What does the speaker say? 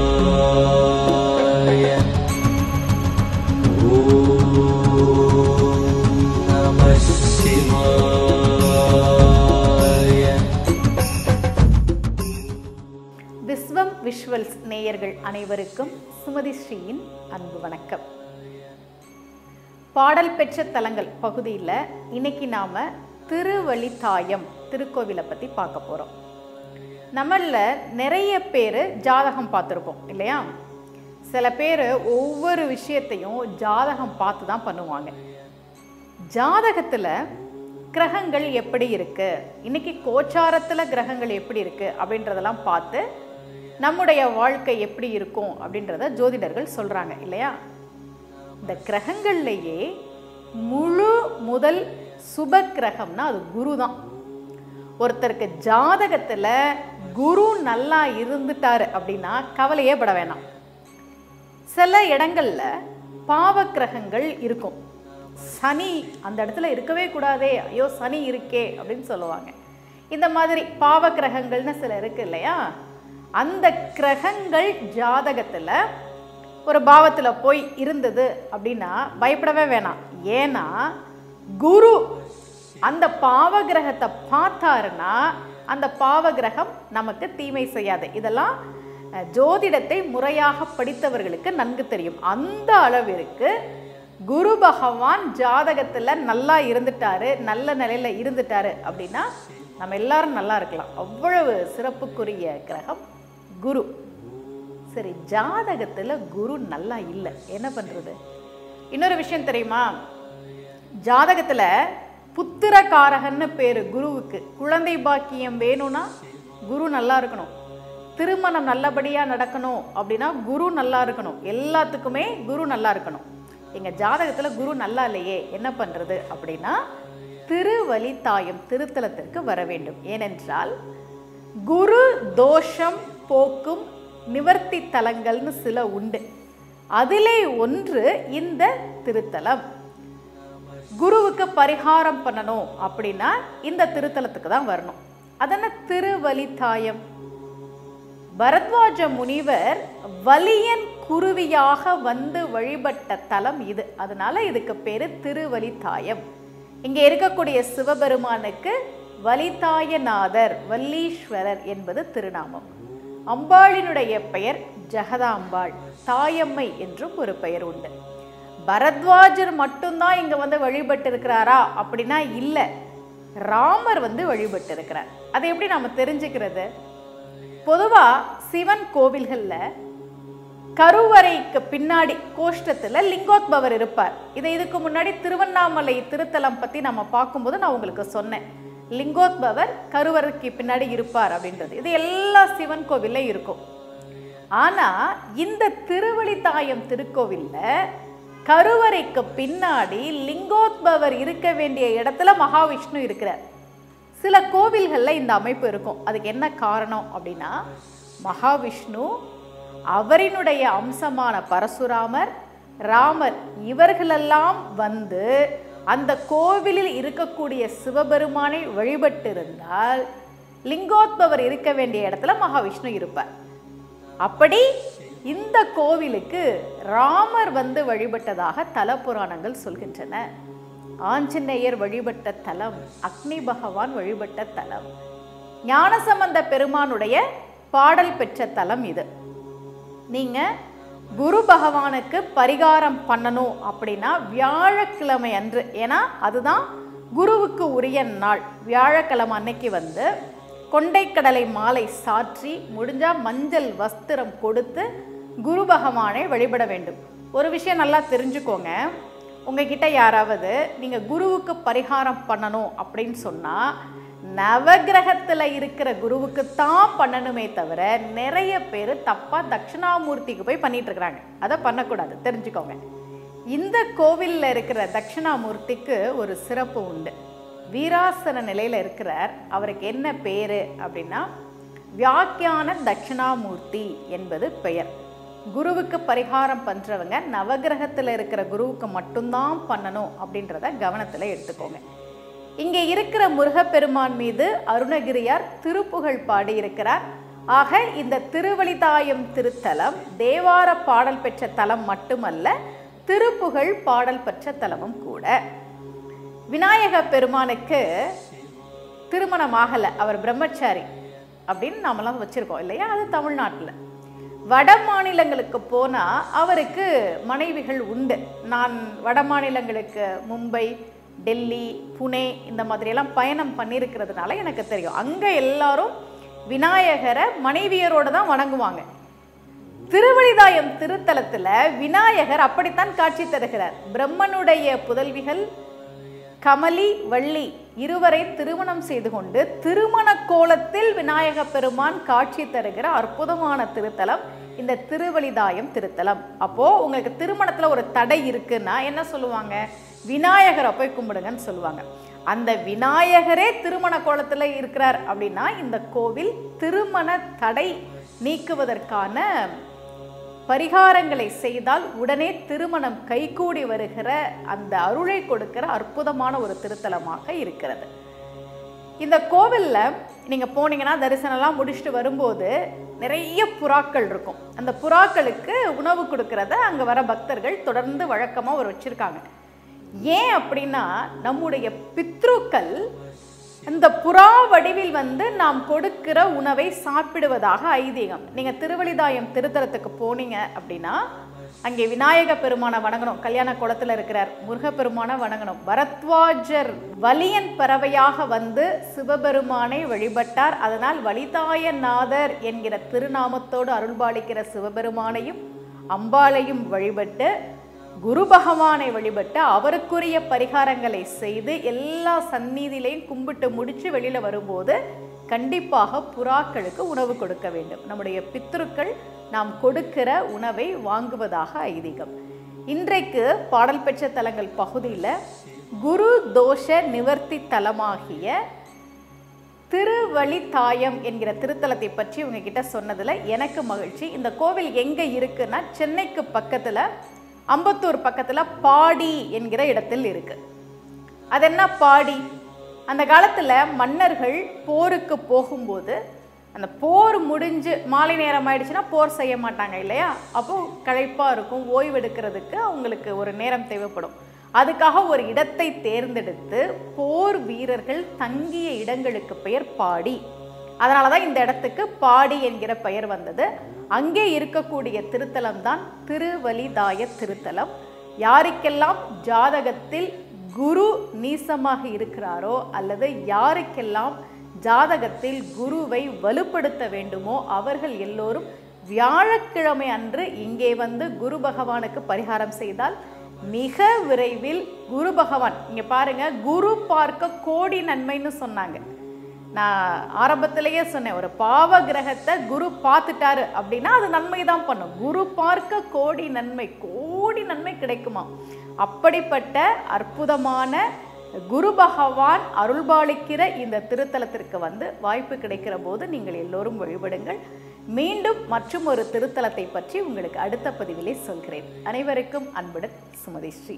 शिवाय ॐ नमः शिवाय விஸ்வம் விஷுவல்ஸ் நேயர்கள் அனைவருக்கும் சுமதி ஸ்ரீயின் அன்பு வணக்கம் பாடல் பெற்ற தலங்கள் பகுதியில் இன்னைக்கு நாம திருவழித்தாயம் திருக்கோவிலை பற்றி பார்க்க போகிறோம் நம்மளில் நிறைய பேர் ஜாதகம் பார்த்துருப்போம் இல்லையா? சில பேர் ஒவ்வொரு விஷயத்தையும் ஜாதகம் பார்த்து தான் பண்ணுவாங்க. ஜாதகத்தில் கிரகங்கள் எப்படி இருக்குது இன்னைக்கு கோச்சாரத்தில் கிரகங்கள் எப்படி இருக்குது அப்படின்றதெல்லாம் பார்த்து நம்முடைய வாழ்க்கை எப்படி இருக்கும்? அப்படின்றத ஜோதிடர்கள் சொல்கிறாங்க இல்லையா? இந்த கிரகங்கள்லேயே முழு முதல் சுப கிரகம்னா அது குரு தான் ஒருத்தருக்கு ஜாதகத்தில் குரு நல்லா இருந்துட்டாரு அப்படின்னா கவலையே பட வேணாம். சில இடங்களில் பாவக்கிரகங்கள் இருக்கும். சனி அந்த இடத்துல இருக்கவே கூடாதே ஐயோ சனி இருக்கே அப்படின்னு சொல்லுவாங்க. இந்த மாதிரி பாவ கிரகங்கள்னு சில இருக்கு இல்லையா? அந்த கிரகங்கள் ஜாதகத்தில் ஒரு பாவத்தில் போய் இருந்தது அப்படின்னா பயப்படவே வேணாம். ஏன்னா குரு அந்த பாவகிரகத்தை பார்த்தாருன்னா அந்த பாவ கிரகம் நமக்கு தீமை செய்யாது. இதெல்லாம் ஜோதிடத்தை முறையாக படித்தவர்களுக்கு நன்கு தெரியும். அந்த அளவிற்கு குரு பகவான் ஜாதகத்தில் நல்லா இருந்துட்டாரு நல்ல நிலையில இருந்துட்டாரு அப்படின்னா நம்ம எல்லாரும் நல்லா இருக்கலாம். அவ்வளவு சிறப்புக்குரிய கிரகம் குரு. சரி ஜாதகத்தில் குரு நல்லா இல்லை. என்ன பண்ணுறது இன்னொரு விஷயம் தெரியுமா? ஜாதகத்தில் புத்திரகாரகன்னு பேர் குருவுக்கு. குழந்தை பாக்கியம் வேணும்னா குரு நல்லா இருக்கணும். திருமணம் நல்லபடியாக நடக்கணும் அப்படின்னா குரு நல்லா இருக்கணும். எல்லாத்துக்குமே குரு நல்லா இருக்கணும். எங்கள் ஜாதகத்தில் குரு நல்லா இல்லையே என்ன பண்ணுறது அப்படின்னா திருவலித்தாயம் திருத்தலத்திற்கு வர வேண்டும். ஏனென்றால் குரு தோஷம் போக்கும் நிவர்த்தி தலங்கள்னு சில உண்டு. அதிலே ஒன்று இந்த திருத்தலம். குருவுக்கு பரிகாரம் பண்ணணும் அப்படின்னா இந்த திருத்தலத்துக்கு தான் வரணும். அதென்ன திருவலித்தாயம்? பரத்வாஜ முனிவர் வலியன் குருவியாக வந்து வழிபட்ட தலம் இது. அதனால இதுக்கு பேரு திருவலித்தாயம். இங்கே இருக்கக்கூடிய சிவபெருமானுக்கு வலிதாயநாதர் வல்லீஸ்வரர் என்பது திருநாமம். அம்பாளினுடைய பெயர் ஜெகதாம்பாள் தாயம்மை என்றும் ஒரு பெயர் உண்டு. பரத்வாஜர் மட்டும்தான் இங்கே வந்து வழிபட்டு இருக்கிறாரா அப்படின்னா இல்லை. ராமர் வந்து வழிபட்டு இருக்கிறார் அதை எப்படி நம்ம தெரிஞ்சுக்கிறது? பொதுவாக சிவன் கோவில்களில் கருவறைக்கு பின்னாடி கோஷ்டத்தில் லிங்கோத்பவர் இருப்பார். இதை இதுக்கு முன்னாடி திருவண்ணாமலை திருத்தலம் பற்றி நம்ம பார்க்கும்போது நான் உங்களுக்கு சொன்னேன். லிங்கோத்பவர் கருவறைக்கு பின்னாடி இருப்பார் அப்படின்றது. இது எல்லா சிவன் கோவிலில் இருக்கும். ஆனால் இந்த திருவழித்தாயம் திருக்கோவில்ல கருவறைக்கு பின்னாடி லிங்கோத்பவர் இருக்க வேண்டிய இடத்துல மகாவிஷ்ணு இருக்கிறார். சில கோவில்களில் இந்த அமைப்பு இருக்கும். அதுக்கு என்ன காரணம் அப்படின்னா மகாவிஷ்ணு அவரினுடைய அம்சமான பரசுராமர் ராமர் இவர்களெல்லாம் வந்து அந்த கோவிலில் இருக்கக்கூடிய சிவபெருமானை வழிபட்டிருந்தால் லிங்கோத்பவர் இருக்க வேண்டிய இடத்துல மகாவிஷ்ணு இருப்பார். அப்படி இந்த கோவிலுக்கு ராமர் வந்து வழிபட்டதாக தல புராணங்கள் சொல்கின்றன. ஆஞ்சநேயர் வழிபட்ட தலம் அக்னி பகவான் வழிபட்ட தலம். ஞானசம்பந்த பெருமானுடைய பாடல் பெற்ற தலம் இது. நீங்க குரு பகவானுக்கு பரிகாரம் பண்ணணும் அப்படின்னா வியாழக்கிழமை அன்று ஏன்னா அதுதான் குருவுக்கு உரிய நாள். வியாழக்கிழமை அன்னைக்கு வந்து கொண்டைக்கடலை மாலை சாற்றி முடிஞ்சா மஞ்சள் வஸ்திரம் கொடுத்து குரு பகவானை வழிபட வேண்டும். ஒரு விஷயம் நல்லா தெரிஞ்சுக்கோங்க. உங்ககிட்ட யாராவது நீங்கள் குருவுக்கு பரிகாரம் பண்ணணும் அப்படின்னு சொன்னால் நவகிரகத்தில் இருக்கிற குருவுக்கு தான் பண்ணணுமே தவிர நிறைய பேர் தப்பாக தட்சிணாமூர்த்திக்கு போய் பண்ணிகிட்ருக்குறாங்க இருக்கிறாங்க அதை பண்ணக்கூடாது. தெரிஞ்சுக்கோங்க. இந்த கோவிலில் இருக்கிற தட்சிணாமூர்த்திக்கு ஒரு சிறப்பு உண்டு. வீராசன நிலையில் இருக்கிறார். அவருக்கு என்ன பேர் அப்படின்னா வியாக்கியான தட்சிணாமூர்த்தி என்பது பெயர். குருவுக்கு பரிகாரம் பண்ணுறவங்க நவகிரகத்தில் இருக்கிற குருவுக்கு மட்டும்தான் பண்ணணும் அப்படின்றத கவனத்தில் எடுத்துக்கோங்க. இங்கே இருக்கிற முருகப்பெருமான் மீது அருணகிரியார் திருப்புகழ் பாடியிருக்கிறார். ஆக இந்த திருவழிதாயம் திருத்தலம் தேவார பாடல் பெற்ற தலம் மட்டுமல்ல திருப்புகழ் பாடல் பெற்ற தலமும் கூட. விநாயக பெருமானுக்கு திருமணம் ஆகலை அவர் பிரம்மச்சாரி அப்படின்னு நாமெல்லாம் வச்சுருக்கோம் இல்லையா? அது தமிழ்நாட்டில். வட மாநிலங்களுக்கு போனால் அவருக்கு மனைவிகள் உண்டு. நான் வட மாநிலங்களுக்கு மும்பை டெல்லி புனே இந்த மாதிரியெல்லாம் பயணம் பண்ணியிருக்கிறதுனால எனக்கு தெரியும். அங்கே எல்லாரும் விநாயகரை மனைவியரோடு தான் வணங்குவாங்க. திருவழிதாயம் திருத்தலத்தில் விநாயகர் அப்படித்தான் காட்சி தருகிறார். பிரம்மனுடைய புதல்விகள் கமலி வள்ளி இருவரை திருமணம் செய்து கொண்டு திருமண கோலத்தில் விநாயக பெருமான் காட்சி தருகிற அற்புதமான திருத்தலம் இந்த திருவழிதாயம் திருத்தலம். அப்போ உங்களுக்கு திருமணத்துல ஒரு தடை இருக்குன்னா என்ன சொல்லுவாங்க? விநாயகரை போய் கும்பிடுங்கன்னு சொல்லுவாங்க. அந்த விநாயகரே திருமண கோலத்துல இருக்கிறார் அப்படின்னா இந்த கோவில் திருமண தடை நீக்குவதற்கான பரிகாரங்களை செய்தால் உடனே திருமணம் கைகூடி வருகிற அந்த அருளை கொடுக்கிற அற்புதமான ஒரு திருத்தலமாக இருக்கிறது. இந்த கோவிலில் நீங்கள் போனீங்கன்னா தரிசனம்லாம் முடிச்சுட்டு வரும்போது நிறைய புறாக்கள் இருக்கும். அந்த புறாக்களுக்கு உணவு கொடுக்கறத அங்கே வர பக்தர்கள் தொடர்ந்து வழக்கமாக ஒரு வச்சுருக்காங்க. ஏன் அப்படின்னா நம்முடைய பித்ருக்கள் இந்த புறா வடிவில் வந்து நாம் கொடுக்கிற உணவை சாப்பிடுவதாக ஐதீகம். நீங்கள் திருவழிதாயம் திருத்தலத்துக்கு போனீங்க அப்படின்னா அங்கே விநாயக பெருமானை வணங்கணும். கல்யாண குளத்தில் இருக்கிறார். முருகப்பெருமானை வணங்கணும். பரத்வாஜர் வலியன் பறவையாக வந்து சிவபெருமானை வழிபட்டார். அதனால் வலிதாயநாதர் என்கிற திருநாமத்தோடு அருள்பாலிக்கிற சிவபெருமானையும் அம்பாளையும் வழிபட்டு குரு பகவானை வழிபட்டு அவருக்குரிய பரிகாரங்களை செய்து எல்லா சந்நிதியிலையும் கும்பிட்டு முடித்து வெளியில் வரும்போது கண்டிப்பாக புறாக்களுக்கு உணவு கொடுக்க வேண்டும். நம்முடைய பித்ருக்கள் நாம் கொடுக்கிற உணவை வாங்குவதாக ஐதீகம். இன்றைக்கு பாடல் பெற்ற தலங்கள் பகுதியில் குரு தோஷ நிவர்த்தி தலமாகிய திருவழித்தாயம் என்கிற திருத்தலத்தை பற்றி உங்ககிட்ட சொன்னதில் எனக்கு மகிழ்ச்சி. இந்த கோவில் எங்கே இருக்குன்னா சென்னைக்கு பக்கத்தில் அம்பத்தூர் பக்கத்தில் பாடி என்கிற இடத்தில் இருக்கு. அது என்ன பாடி? அந்த காலத்தில் மன்னர்கள் போருக்கு போகும்போது அந்த போர் முடிஞ்சு மாலை நேரம் ஆயிடுச்சுன்னா போர் செய்ய மாட்டாங்க இல்லையா? அப்போ களைப்பாக இருக்கும் ஓய்வெடுக்கிறதுக்கு அவங்களுக்கு ஒரு நேரம் தேவைப்படும். அதுக்காக ஒரு இடத்தை தேர்ந்தெடுத்து போர் வீரர்கள் தங்கிய இடங்களுக்கு பெயர் பாடி. அதனால தான் இந்த இடத்துக்கு பாடி என்கிற பெயர் வந்தது. அங்கே இருக்கக்கூடிய திருத்தலம் தான் திருவலிதாய திருத்தலம். யாருக்கெல்லாம் ஜாதகத்தில் குரு நீசமாக இருக்கிறாரோ அல்லது யாருக்கெல்லாம் ஜாதகத்தில் குருவை வலுப்படுத்த வேண்டுமோ அவர்கள் எல்லோரும் வியாழக்கிழமை அன்று இங்கே வந்து குரு பகவானுக்கு பரிகாரம் செய்தால் மிக விரைவில் குரு பகவான் இங்கே பாருங்கள் குரு பார்க்க கோடி நன்மைன்னு சொன்னாங்க. நான் ஆரம்பத்திலேயே சொன்னேன் ஒரு பாவ கிரகத்தை குரு பார்த்துட்டாரு அப்படின்னா அது நன்மை தான் பண்ணும். குரு பார்க்க கோடி நன்மை கோடி நன்மை கிடைக்குமா? அப்படிப்பட்ட அற்புதமான குரு பகவான் அருள்பாலிக்கிற இந்த திருத்தலத்திற்கு வந்து வாய்ப்பு கிடைக்கிற போது நீங்கள் எல்லோரும் வழிபடுங்கள். மீண்டும் மற்றும் ஒரு திருத்தலத்தை பற்றி உங்களுக்கு அடுத்த பதிவிலே சொல்கிறேன். அனைவருக்கும் அன்புடன் சுமதி ஸ்ரீ.